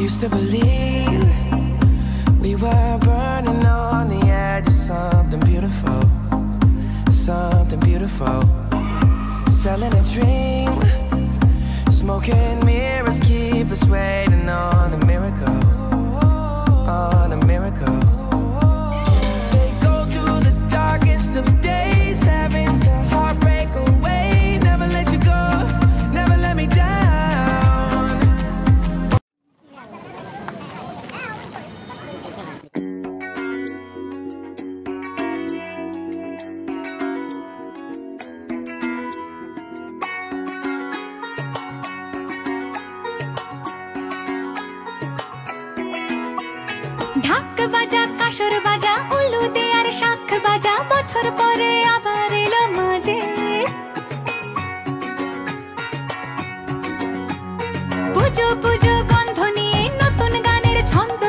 used to believe we were burning on the edge of something beautiful, something beautiful. Selling a dream, ঢাক বাজা, কাসর বাজা উলু দে শাখ বাজা, বছর পরে আবার এলো মাঝে। পুজো পুজো, গন্ধ নিয়ে নতুন গানের ছন্দ